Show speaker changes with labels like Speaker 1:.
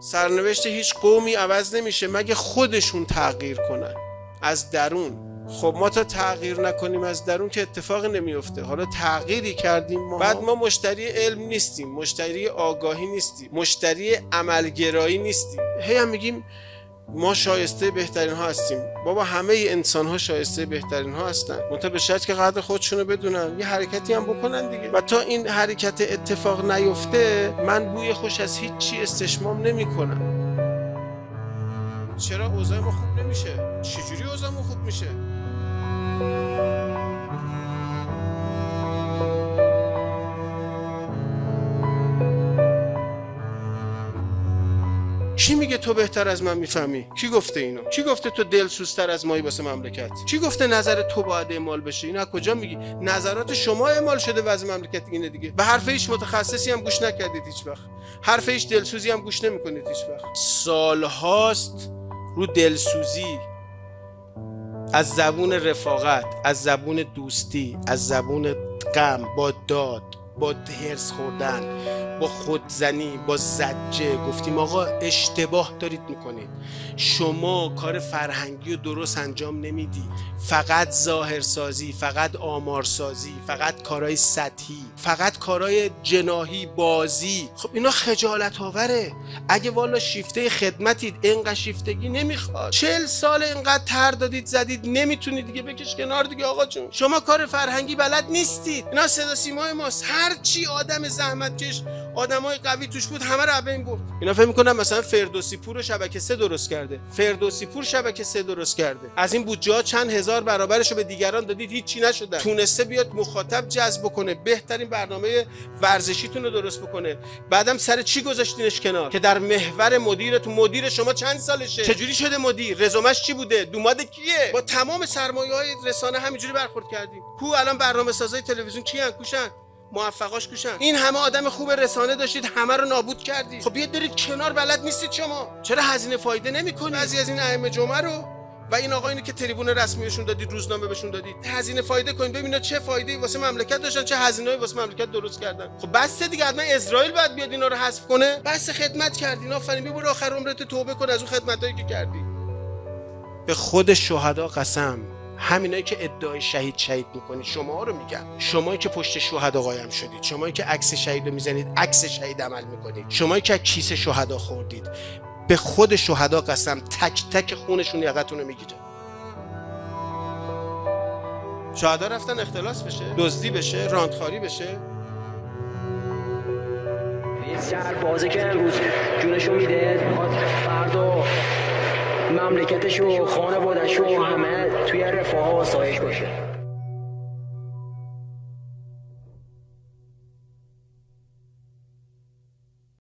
Speaker 1: سرنوشت هیچ قومی عوض نمیشه مگه خودشون تغییر کنن؟ از درون. خب ما تا تغییر نکنیم از درون که اتفاق نمیفته. حالا تغییری کردیم ما. بعد ما مشتری علم نیستیم. مشتری آگاهی نیستیم. مشتری عملگرایی نیستیم. هی هم میگیم ما شایسته بهترین ها هستیم. بابا همه انسان ها شایسته بهترین ها هستن. منتها به شرط که قدر خودشونو بدونن. یه حرکتی هم بکنن دیگه. و تا این حرکت اتفاق نیفته من بوی خوش از هیچ چی استشمام نمی‌کنم. چرا اوضاع ما خوب نمیشه؟ چجوری اوضاع ما خوب میشه؟ کی میگه تو بهتر از من می‌فهمی؟ کی گفته اینو؟ کی گفته تو دلسوزتر از مایی واسه مملکت؟ کی گفته نظر تو باید اعمال بشه؟ اینا کجا میگی؟ نظرات شما اعمال شده وضع مملکت اینه دیگه. به حرف هیچ متخصصی هم گوش نکردید هیچ وقت. حرف هیچ دلسوزی هم گوش نمی‌کنید هیچ وقت. سالهاست رو دلسوزی. از زبون رفاقت از زبون دوستی از زبون غم با داد. با هرس خوردن با خودزنی با زجه. گفتیم آقا اشتباه دارید می‌کنید. شما کار فرهنگی و درست انجام نمی‌دید. فقط ظاهرسازی فقط آمارسازی فقط کارهای سطحی فقط کارهای جناهی بازی. خب اینا خجالت آوره اگه والا شیفته خدمتید اینقدر شیفتگی نمی‌خواد. چل سال اینقدر تر دادید زدید نمی‌تونید دیگه بکش کنار دیگه آقا جون. شما کار فرهنگی بلد نیستید. اینا صدا سیمای ماست. هر چی آدم زحمتکش آدمای قوی توش بود همه رو این گفت اینا فکر می‌کنن مثلا فردوسی پور شبکه سه درست کرده. فردوسی پور شبکه سه درست کرده. از این بودجه چند هزار برابرش رو به دیگران دادید هیچی نشده تونسته بیاد مخاطب جذب کنه بهترین برنامه ورزشیتون رو درست بکنه. بعدم سر چی گذاشتینش کنار؟ که در محور مدیرتون مدیر شما چند سالشه؟ چجوری شده مدیر؟ رزومش چی بوده؟ دوماد کیه؟ با تمام سرمایه های رسانه همینجوری برخورد کردیم. کو الان برنامه سازای تلویزیون کیان؟ کوشن؟ موفقاش کوشن این همه آدم خوب رسانه داشتید همه رو نابود کردید. خب بیاد دارید کنار بلد نیستید شما. چرا هزینه فایده نمی‌کنید؟ بعضی از این ائمه جمعه رو و این آقایونی که تریبون رسمیشون دادید روزنامه بهشون دادید. هزینه فایده کنید ببینا چه فایده واسه مملکت داشتن چه هزینه‌ای واسه مملکت درست کردن. خب بس دیگه حتما اسرائیل باید بیاد اینا رو حذف کنه. بس خدمت کردین آفرین ببر آخر عمرت توبه کن از اون خدمتایی که کردی. به خود شهدا قسم. همینایی که ادعای شهید شهید می‌کنید شما رو میگم. شمایی که پشت شهدا قایم شدید شمایی که عکس شهید رو می‌زنید عکس شهید عمل می‌کنید. شمایی که کیسه شهدا خوردید به خود شهدا قسم تک تک خونشون یقتون رو می‌گیره. شهدا رفتن اختلاس بشه دزدی بشه راندخاری بشه.
Speaker 2: شهر بازه که امروز جونشو میده فردا مملکتش و خانوادش و همه توی رفاه و آسایش باشه.